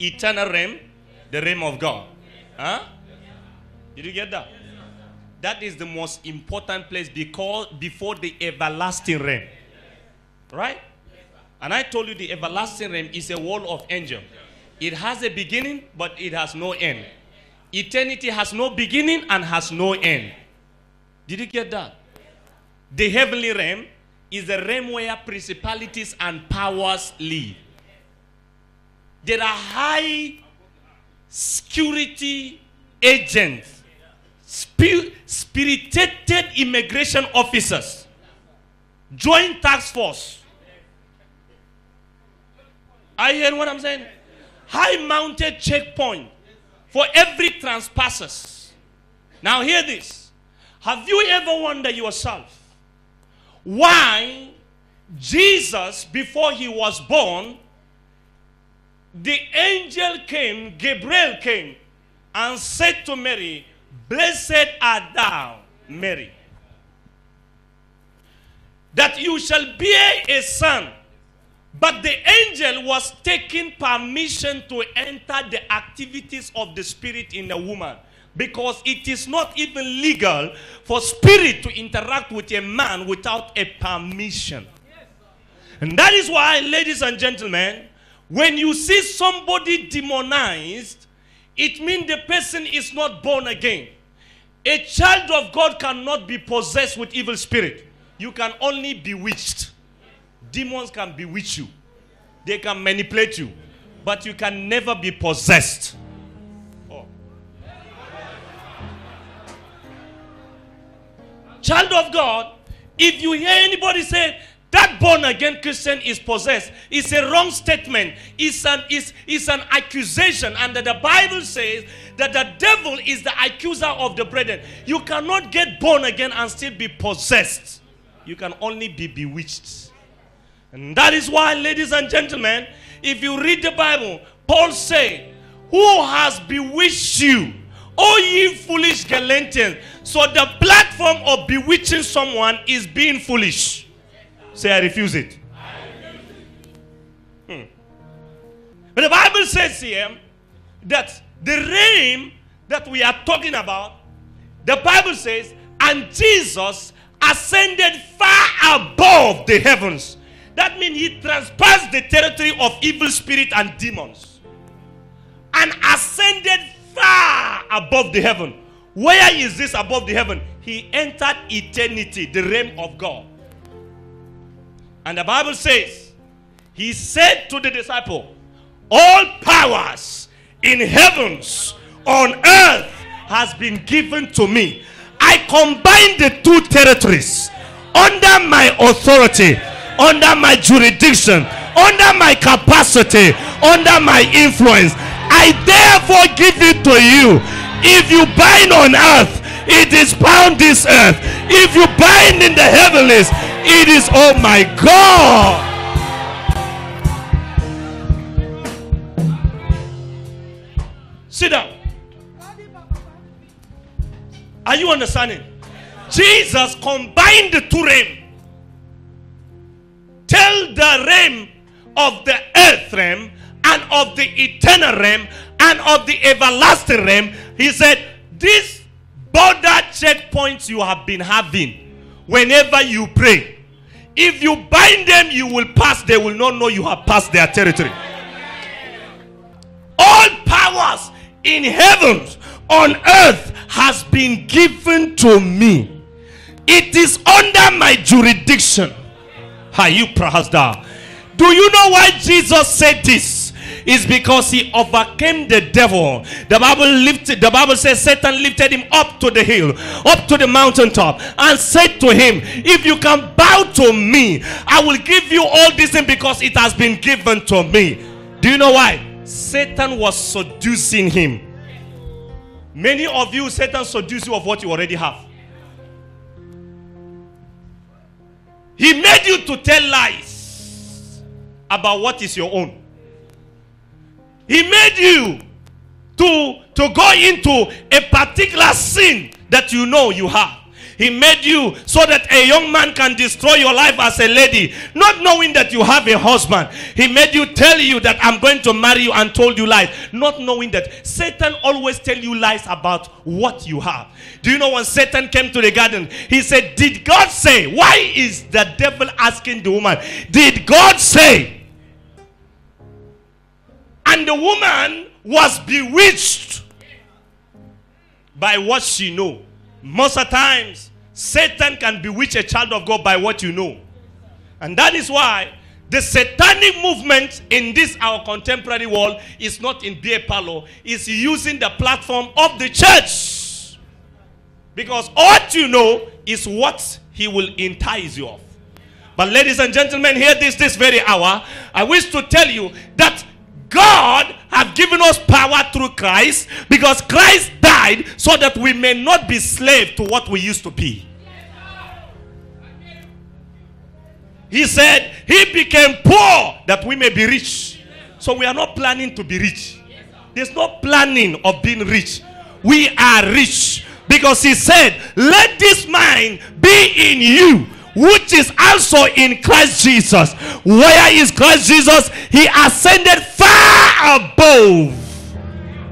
eternal realm, the realm of God. Huh? Did you get that? That is the most important place because before the everlasting realm. Right? And I told you the everlasting realm is a world of angel. It has a beginning, but it has no end. Eternity has no beginning and has no end. Did you get that? The heavenly realm is the realm where principalities and powers live. There are high security agents, spir- spirited immigration officers, joint task force. I hear what I'm saying? High mounted checkpoint for every trespasses. Now hear this. Have you ever wondered yourself why Jesus, before he was born, the angel came, Gabriel came, and said to Mary, Blessed art thou, Mary, that you shall bear a son. But the angel was taking permission to enter the activities of the spirit in a woman because it is not even legal for spirit to interact with a man without a permission. And that is why, ladies and gentlemen, when you see somebody demonized, it means the person is not born again. A child of God cannot be possessed with evil spirit. You can only be bewitched. Demons can bewitch you. They can manipulate you. But you can never be possessed. Oh. Child of God, if you hear anybody say that born again Christian is possessed, it's a wrong statement. It's an, it's, it's an accusation. And the Bible says that the devil is the accuser of the brethren. You cannot get born again and still be possessed. You can only be bewitched. And that is why, ladies and gentlemen, if you read the Bible, Paul said, Who has bewitched you? O ye foolish Galatians. So the platform of bewitching someone is being foolish. Say, I refuse it. Hmm. But the Bible says here that the realm that we are talking about, the Bible says, and Jesus ascended far above the heavens. That means he transpassed the territory of evil spirit and demons and ascended far above the heaven. Where is this above the heaven? He entered eternity, the realm of God. And the Bible says, He said to the disciple, All powers in heavens, on earth, has been given to me. I combine the two territories under my authority, under my jurisdiction, under my capacity, under my influence. I therefore give it to you. If you bind on earth, it is bound this earth. If you bind in the heavens, it is, oh my God. Sit down. Are you understanding? Jesus combined the two realms. Tell the realm of the earth realm and of the eternal realm and of the everlasting realm. He said, These border checkpoints you have been having whenever you pray, if you bind them, you will pass. They will not know you have passed their territory. All powers in heavens, on earth, has been given to me. It is under my jurisdiction. Are you? Do you know why Jesus said this? Is because he overcame the devil. The Bible lifted, the Bible says Satan lifted him up to the hill, up to the mountaintop, and said to him, If you can bow to me, I will give you all this thing because it has been given to me. Do you know why? Satan was seducing him. Many of you, Satan seduce you of what you already have. He made you to tell lies about what is your own. He made you to, to go into a particular sin that you know you have. He made you so that a young man can destroy your life as a lady, not knowing that you have a husband. He made you tell you that I'm going to marry you and told you lies, not knowing that Satan always tell you lies about what you have. Do you know when Satan came to the garden, he said, "Did God say?" Why is the devil asking the woman, "Did God say?" And the woman was bewitched by what she know. Most of times, Satan can bewitch a child of God by what you know. And that is why the satanic movement in this our contemporary world is not in beer parlor, it's using the platform of the church. Because what you know is what he will entice you of. But ladies and gentlemen, hear this this very hour. I wish to tell you that God have given us power through Christ because Christ died so that we may not be slave to what we used to be. He said he became poor that we may be rich. So we are not planning to be rich. There's no planning of being rich. We are rich because he said, Let this mind be in you, which is also in Christ Jesus. Where is Christ Jesus? He ascended far above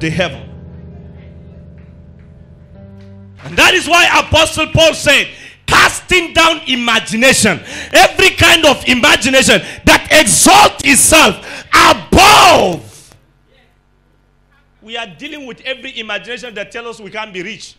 the heaven. And that is why Apostle Paul said, casting down imagination, every kind of imagination that exalts itself above. We are dealing with every imagination that tells us we can't be rich,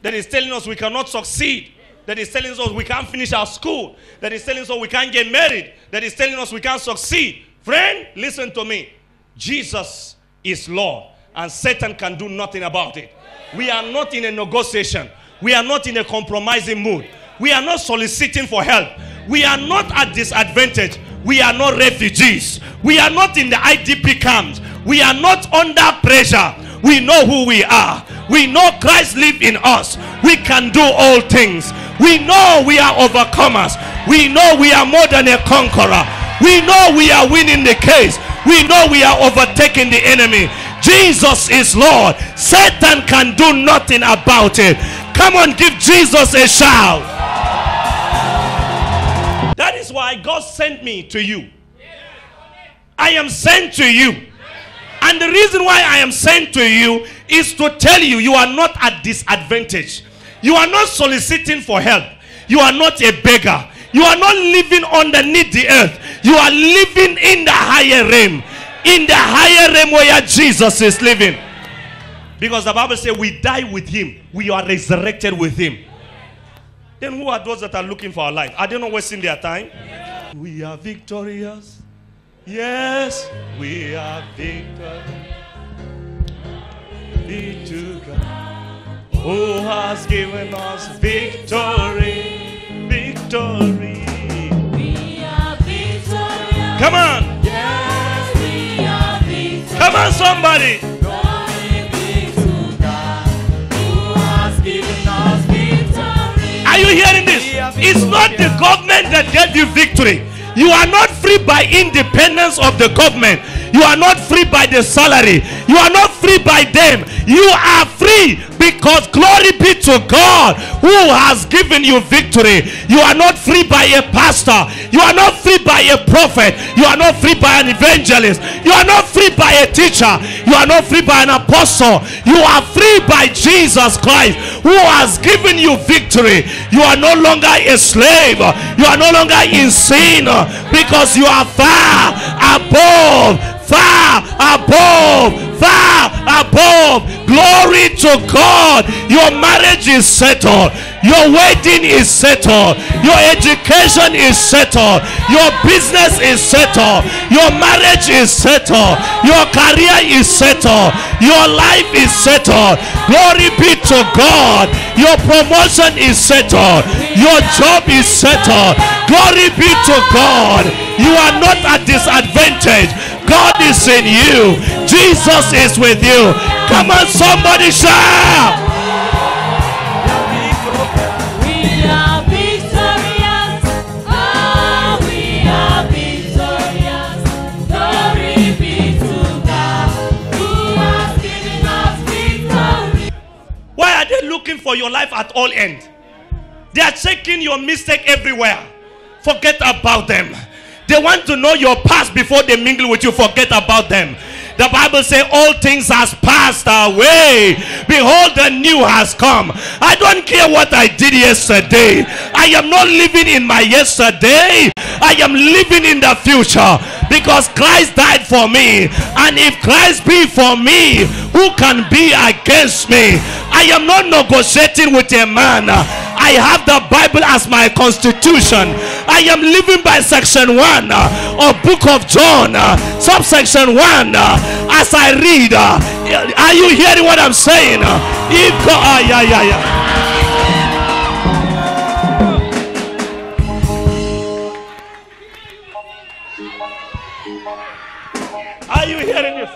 that is telling us we cannot succeed, that is telling us we can't finish our school, that is telling us we can't get married, that is telling us we can't succeed. Friend, listen to me. Jesus is Lord, and Satan can do nothing about it. We are not in a negotiation. We are not in a compromising mood. We are not soliciting for help. We are not at disadvantage. We are not refugees. We are not in the IDP camps. We are not under pressure. We know who we are. We know Christ lives in us. We can do all things. We know we are overcomers. We know we are more than a conqueror. We know we are winning the case. We know we are overtaking the enemy. Jesus is Lord. Satan can do nothing about it. Come on, give Jesus a shout. That is why God sent me to you. I am sent to you. And the reason why I am sent to you is to tell you you are not at disadvantage. You are not soliciting for help. You are not a beggar. You are not living underneath the earth. You are living in the higher realm. In the higher realm where Jesus is living. Because the Bible says we die with him, we are resurrected with him. Then who are those that are looking for our life? Are they not wasting their time? We are victorious. Yes, we are victorious. Be to God who has given us victory. Victory. We are victorious. Come on. Yes, we are victorious. Come on, somebody. Glory be to God, who has given us victory. Are you hearing this? It's not the government that gave you victory. You are not free by independence of the government. You are not free by the salary. You are not free by them. You are free because glory be to God who has given you victory. You are not free by a pastor. You are not free by a prophet. You are not free by an evangelist. You are not free by a teacher. You are not free by an apostle. You are free by Jesus Christ who has given you victory. You are no longer a slave. You are no longer in sin because you are far above, far above, far above. Glory to God. Your marriage is settled. Your wedding is settled. Your education is settled. Your business is settled. Your marriage is settled. Your career is settled. Your life is settled. Glory be to God. Your promotion is settled. Your job is settled. Glory be to God. You are not at disadvantage. God is in you. Jesus is with you. Come on, somebody shout. We are victorious. Oh, we are victorious. Glory be to God, who has given us victory. Why are they looking for your life at all end? They are checking your mistake everywhere. Forget about them. They want to know your past before they mingle with you. Forget about them. The Bible says all things has passed away. Behold, the new has come. I don't care what I did yesterday. I am not living in my yesterday. I am living in the future because Christ died for me. And if Christ be for me, who can be against me? I am not negotiating with a man. I have the Bible as my constitution. I am living by section 1 uh, of book of John, uh, subsection 1. uh, as I read, uh, are you hearing what I'm saying? Uh, if ah, yeah, yeah, yeah. Are you hearing this?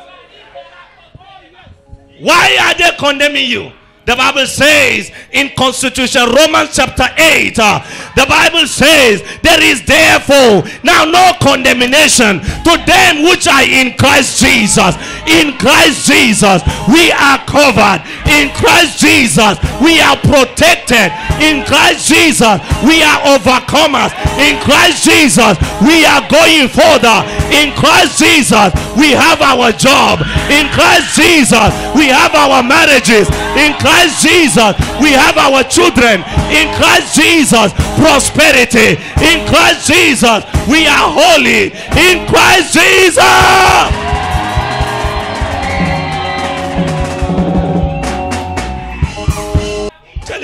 Why are they condemning you? The Bible says in Constitution, Romans chapter 8, uh, the Bible says, There is therefore now no condemnation to them which are in Christ Jesus. In Christ Jesus, we are covered. In Christ Jesus, we are protected. In Christ Jesus, we are overcomers. In Christ Jesus, we are going further. In Christ Jesus, we have our job. In Christ Jesus, we have our marriages. In Christ Jesus, we have our children. In Christ Jesus, prosperity. In Christ Jesus, we are holy. In Christ Jesus.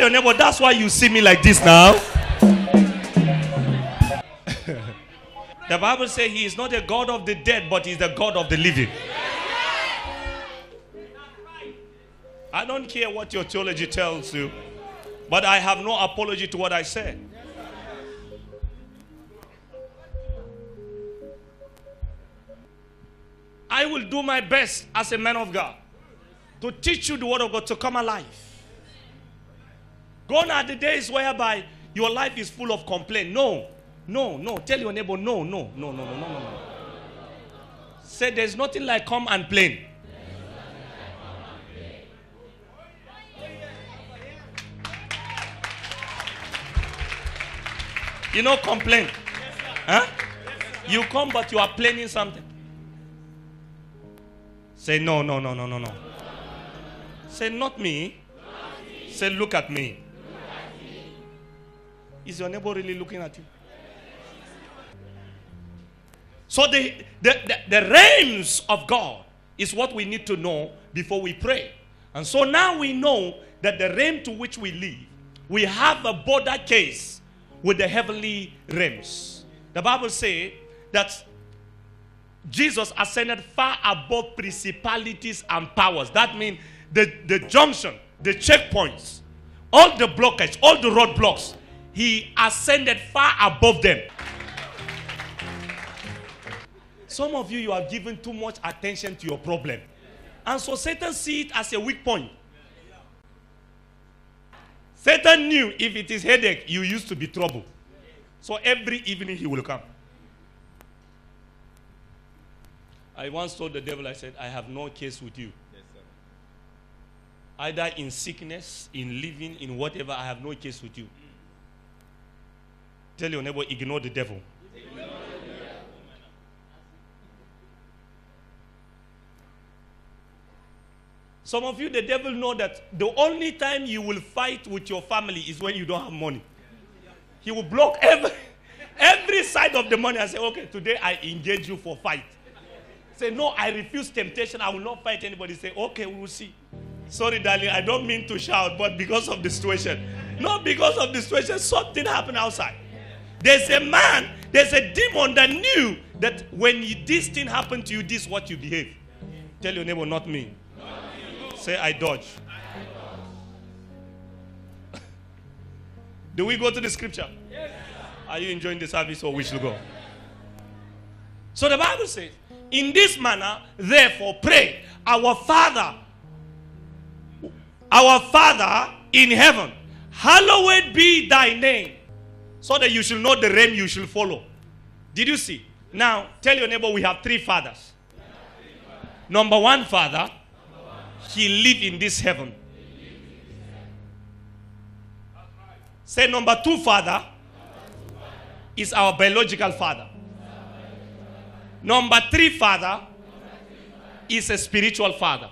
Your neighbor, that's why you see me like this now. the Bible says he is not a God of the dead, but he's the God of the living. I don't care what your theology tells you, but I have no apology to what I said. I will do my best as a man of God to teach you the word of God to come alive. Gone are the days whereby your life is full of complaint. No, no, no. Tell your neighbor, no, no, no, no, no, no, no, no. Say there's nothing like come and plain. You know, complain. Huh? You come, but you are planning something. Say, no, no, no, no, no, no. Say, not me. Say, look at me. Is your neighbor really looking at you? So, the, the, the, the realms of God is what we need to know before we pray. And so now we know that the realm to which we live, we have a border case with the heavenly realms. The Bible says that Jesus ascended far above principalities and powers. That means the, the junction, the checkpoints, all the blockage, all the roadblocks, he ascended far above them. Some of you, you have given too much attention to your problem. And so Satan see it as a weak point. Satan knew if it is headache, you used to be trouble. So every evening he will come. I once told the devil, I said, I have no case with you. Either in sickness, in living, in whatever, I have no case with you. Mm. Tell your neighbor, ignore the devil. Some of you, the devil know that the only time you will fight with your family is when you don't have money. He will block every, every side of the money and say, okay, today I engage you for fight. Say, no, I refuse temptation. I will not fight anybody. Say, okay, we will see. Sorry, darling, I don't mean to shout, but because of the situation. Not because of the situation, something happened outside. There's a man, there's a demon that knew that when this thing happened to you, this is what you behave. Tell your neighbor, not me. Say, I dodge. Do we go to the scripture? Yes. Are you enjoying the service or we should go? So the Bible says, In this manner, therefore, pray, Our Father, our Father in heaven, hallowed be thy name, so that you should know the realm you should follow. Did you see? Now, tell your neighbor we have three fathers. Number one father, he lived in this heaven. Say number two father is our biological father. Number three father is a spiritual father.